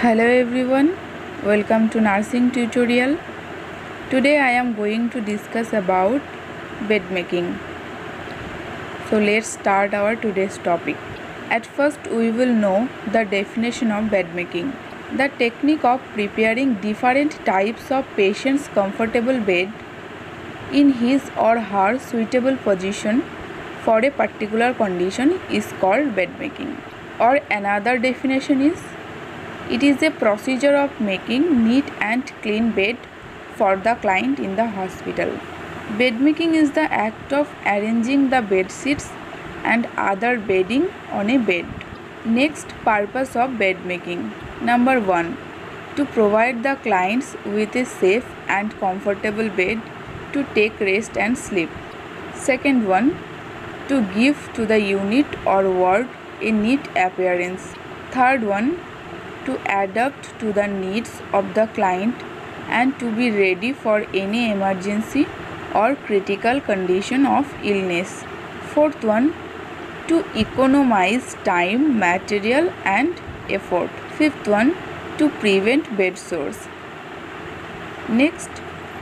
Hello everyone, welcome to nursing tutorial. Today I am going to discuss about bed making. So let's start our today's topic. At first we will know the definition of bed making. The technique of preparing different types of patient's comfortable bed in his or her suitable position for a particular condition is called bed making. Or another definition is it is a procedure of making neat and clean bed for the client in the hospital. Bed making is the act of arranging the bed sheets and other bedding on a bed. Next purpose of bed making. Number 1. To provide the clients with a safe and comfortable bed to take rest and sleep. Second one. To give to the unit or ward a neat appearance. Third one. To adapt to the needs of the client and to be ready for any emergency or critical condition of illness. Fourth one to economize time, material and effort. Fifth one to prevent bed sores. Next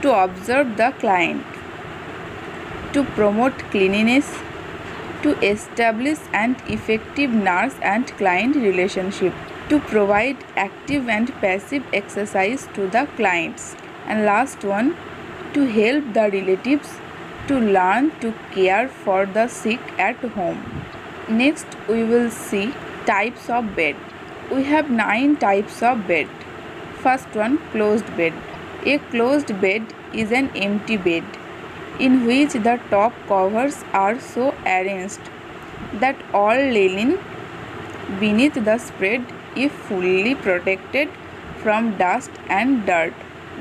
to observe the client. To promote cleanliness. To establish an effective nurse and client relationship. To provide active and passive exercise to the clients. And last one to help the relatives to learn to care for the sick at home. Next we will see types of bed. We have 9 types of bed. First one closed bed. A closed bed is an empty bed in which the top covers are so arranged that all linen beneath the spread is fully protected from dust and dirt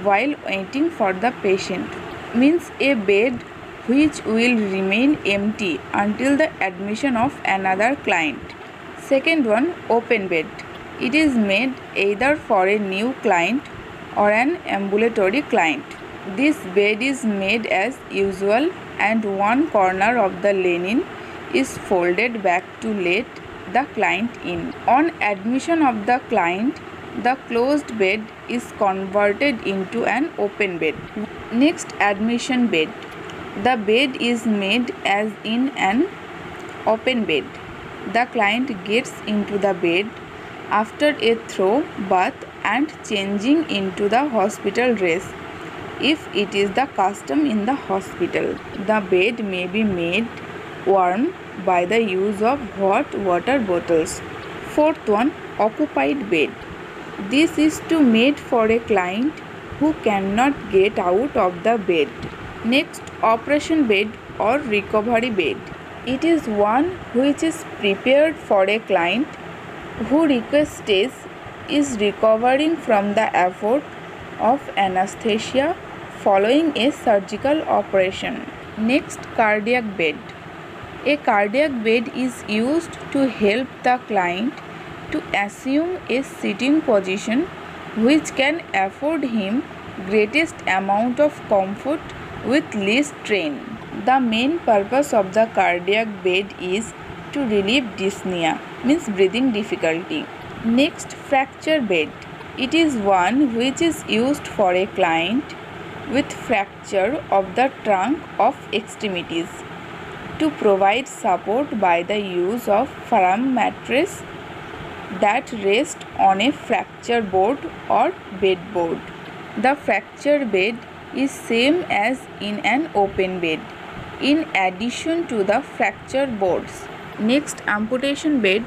while waiting for the patient. Means a bed which will remain empty until the admission of another client. Second one, open bed. It is made either for a new client or an ambulatory client. This bed is made as usual and one corner of the linen is folded back to let the client in. On admission of the client, the closed bed is converted into an open bed. Next, admission bed. The bed is made as in an open bed. The client gets into the bed after a thorough bath and changing into the hospital dress if it is the custom in the hospital. The bed may be made warm by the use of hot water bottles. Fourth one occupied bed. This is to made for a client who cannot get out of the bed. Next operation bed or recovery bed. It is one which is prepared for a client who requests is recovering from the effort of anesthesia following a surgical operation. Next cardiac bed. A cardiac bed is used to help the client to assume a sitting position which can afford him greatest amount of comfort with least strain. The main purpose of the cardiac bed is to relieve dyspnea, means breathing difficulty. Next, fracture bed. It is one which is used for a client with fracture of the trunk of extremities to provide support by the use of firm mattress that rest on a fracture board or bed board. The fracture bed is same as in an open bed in addition to the fracture boards. Next amputation bed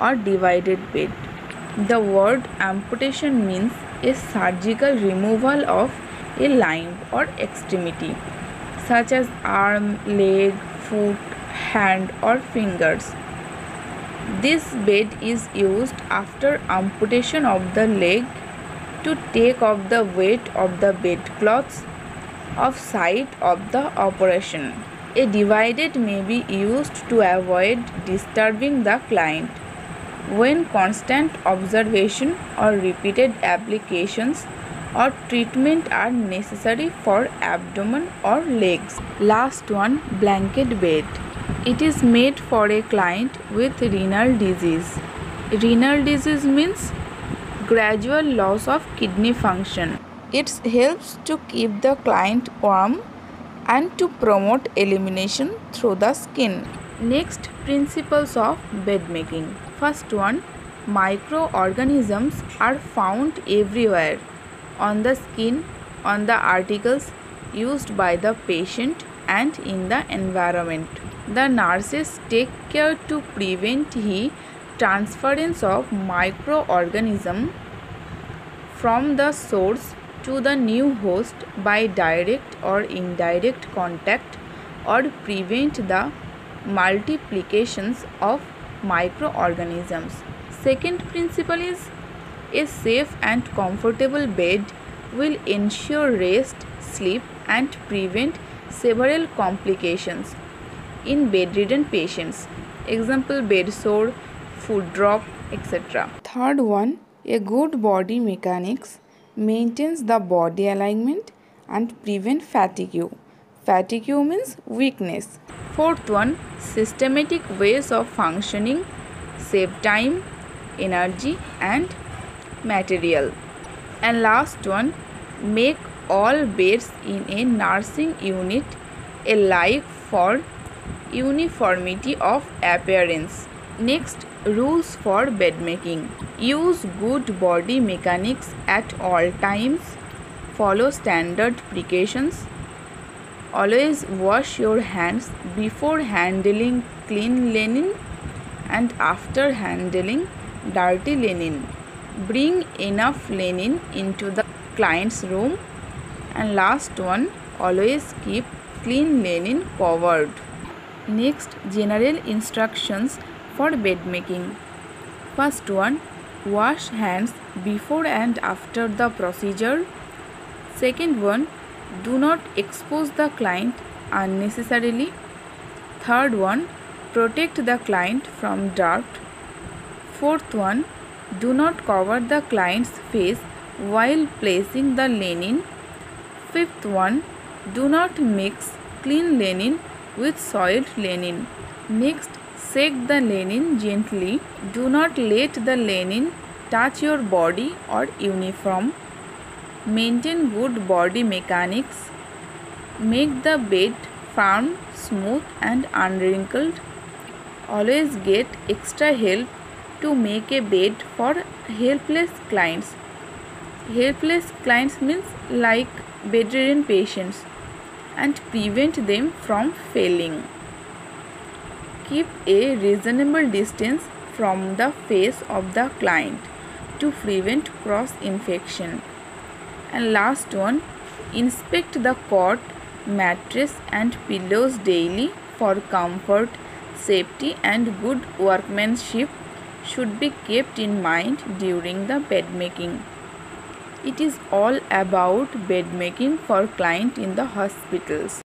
or divided bed. The word amputation means a surgical removal of a limb or extremity such as arm, leg, foot, hand or fingers. This bed is used after amputation of the leg to take off the weight of the bedclothes of site of the operation. A divided may be used to avoid disturbing the client when constant observation or repeated applications or treatment are necessary for abdomen or legs. Last one blanket bed. It is made for a client with renal disease. Renal disease means gradual loss of kidney function. It helps to keep the client warm and to promote elimination through the skin. Next, principles of bed making. First one, microorganisms are found everywhere on the skin, on the articles used by the patient and in the environment. The nurses take care to prevent the transference of microorganism from the source to the new host by direct or indirect contact or prevent the multiplications of microorganisms. Second principle is a safe and comfortable bed will ensure rest, sleep and prevent several complications in bedridden patients. Example bed sore, foot drop, etc. Third one, a good body mechanics maintains the body alignment and prevent fatigue. Fatigue means weakness. Fourth one, systematic ways of functioning save time, energy and material. And last one, make all beds in a nursing unit alike for uniformity of appearance. Next, rules for bed making. Use good body mechanics at all times. Follow standard precautions. Always wash your hands before handling clean linen and after handling dirty linen. Bring enough linen into the client's room. And last one always keep clean linen covered. Next general instructions for bed making. First one wash hands before and after the procedure. Second one do not expose the client unnecessarily. Third one protect the client from dirt. Fourth one do not cover the client's face while placing the linen Fifth one, do not mix clean linen with soiled linen. Next, shake the linen gently. Do not let the linen touch your body or uniform. Maintain good body mechanics. Make the bed firm, smooth and unwrinkled. Always get extra help to make a bed for helpless clients. Helpless clients means like bedridden patients and prevent them from failing. Keep a reasonable distance from the face of the client to prevent cross infection. And last one, inspect the cot, mattress and pillows daily for comfort, safety and good workmanship should be kept in mind during the bed making. It is all about bed making for client in the hospitals.